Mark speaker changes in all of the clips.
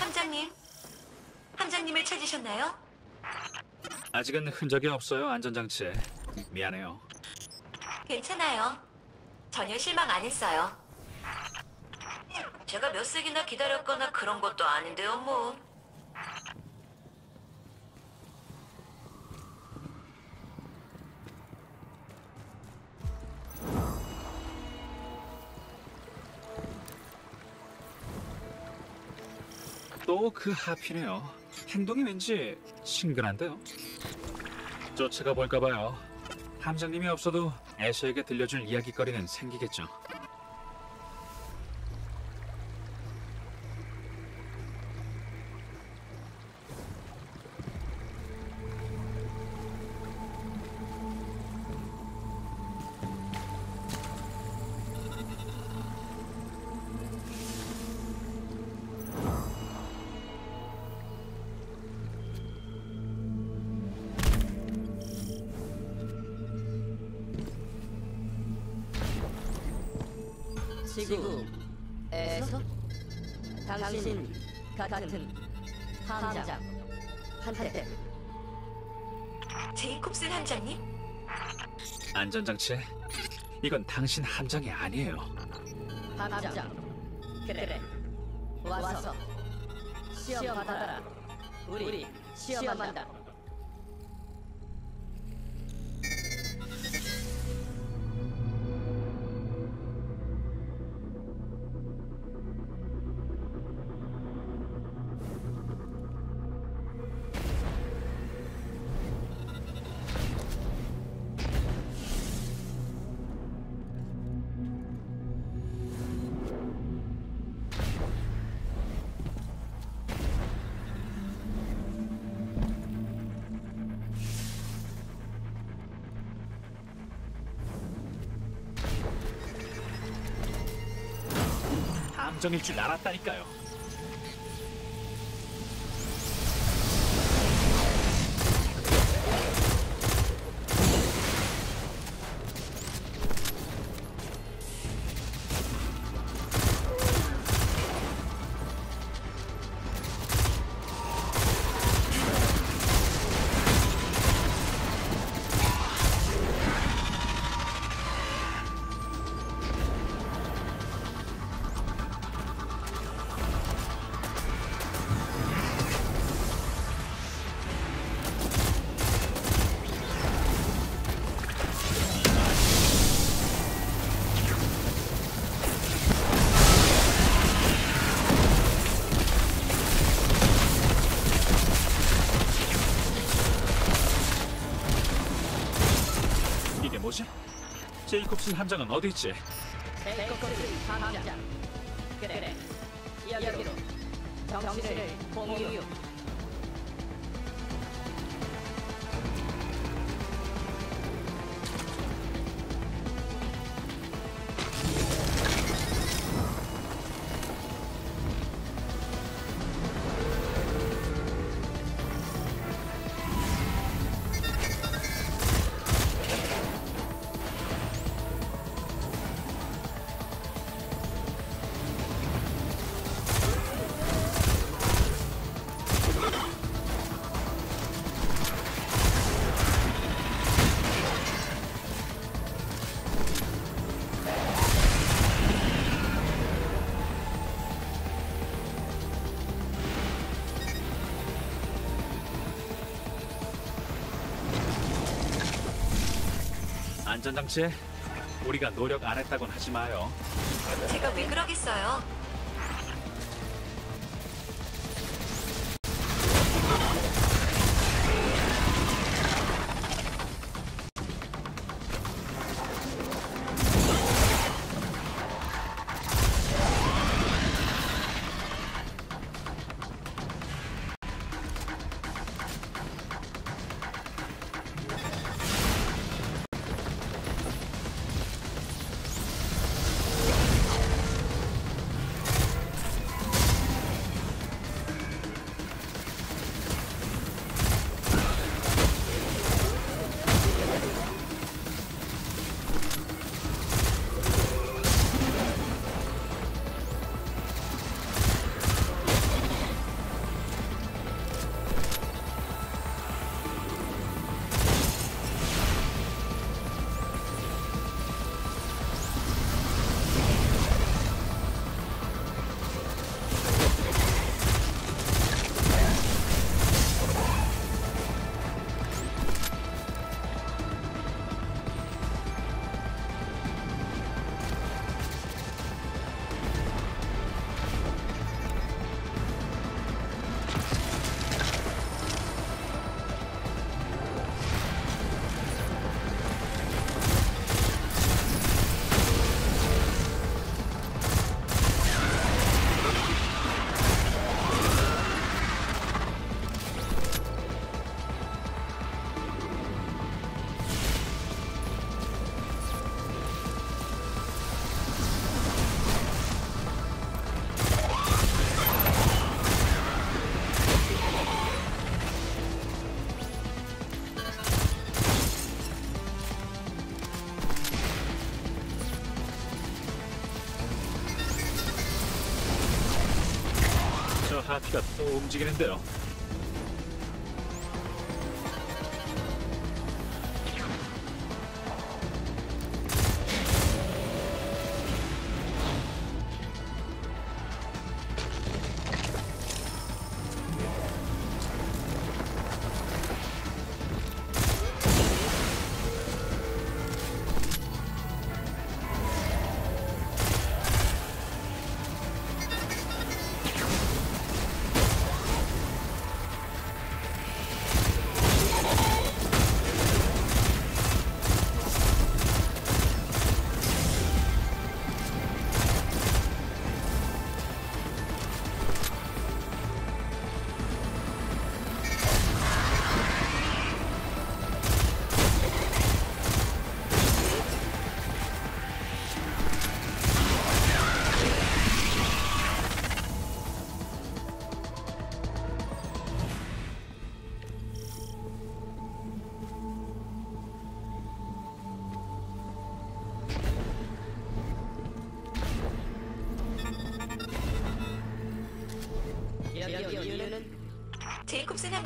Speaker 1: 함장님, 함장님을 찾으셨나요?
Speaker 2: 아직은 흔적이 없어요 안전장치에 미안해요
Speaker 1: 괜찮아요. 전혀 실망 안 했어요. 제가 몇 세기나 기다렸거나 그런 것도 아닌데요, 뭐.
Speaker 2: 또 그 하피네요. 행동이 왠지 친근한데요. 쫓아가 볼까봐요. 함장님이 없어도 애쉬에게 들려줄 이야기거리는 생기겠죠
Speaker 3: 지구에서 당신 같은 함장. 한테
Speaker 1: 제이콥슨 함장님?
Speaker 2: 안전장치? 이건 당신 함장이 아니에요.
Speaker 3: 함장. 그래. 와서 시험 받아라. 우리 시험한다
Speaker 2: 함정일 줄 알았다니까요 제이콥슨 함장은 어디 있지?
Speaker 3: 제이콥슨 함장. 그래. 여기로. 정신을 공유
Speaker 2: 안전장치에 우리가 노력 안 했다곤 하지 마요
Speaker 1: 제가 왜 그러겠어요?
Speaker 2: 파티가 또 움직이는데요.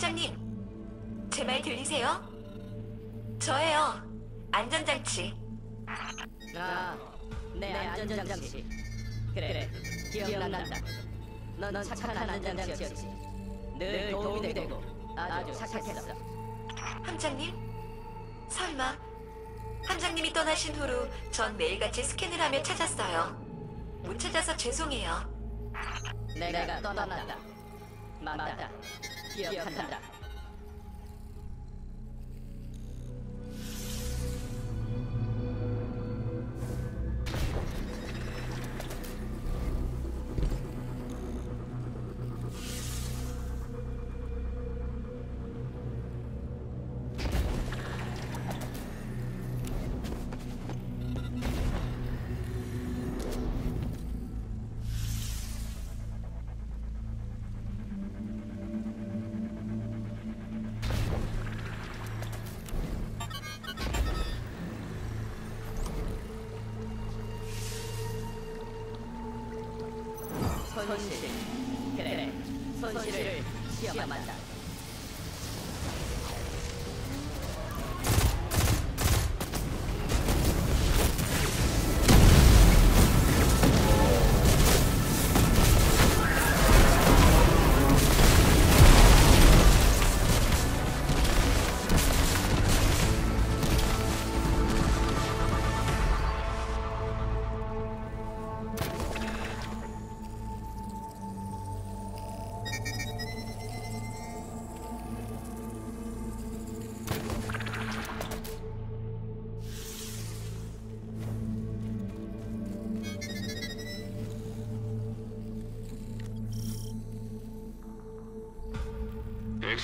Speaker 1: 함장님, 제 말 들리세요? 저예요. 안전장치.
Speaker 3: 아, 내 안전장치. 그래, 기억난다. 넌 착한 안전장치였지. 늘 도움이 되고 아주 착했어.
Speaker 1: 함장님? 설마 함장님이 떠나신 후로 전 매일같이 스캔을 하며 찾았어요. 못 찾아서 죄송해요.
Speaker 3: 내가 떠났다. 맞다. 기억한 손실. 그래, 손실을 시험한다.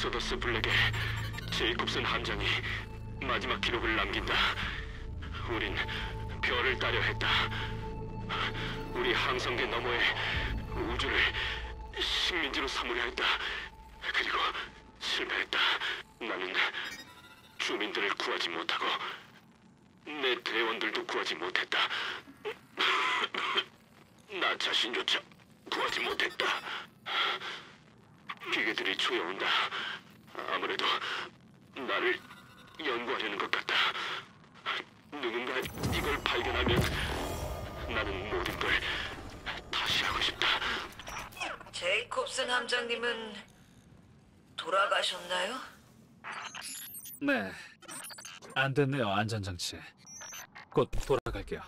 Speaker 4: 엑소더스 블랙의 제이콥슨 함장이 마지막 기록을 남긴다. 우린 별을 따려 했다. 우리 항성계 너머의 우주를 식민지로 삼으려 했다. 그리고 실패했다. 나는 주민들을 구하지 못하고 내 대원들도 구하지 못했다. 나 자신조차 구하지 못했다. 기계들이 조여온다. 아무래도 나를 연구하려는 것 같다. 누군가 이걸 발견하면 나는 모든 걸 다시 하고 싶다.
Speaker 1: 제이콥슨 함장님은 돌아가셨나요?
Speaker 2: 네. 안 됐네요, 안전장치. 곧 돌아갈게요.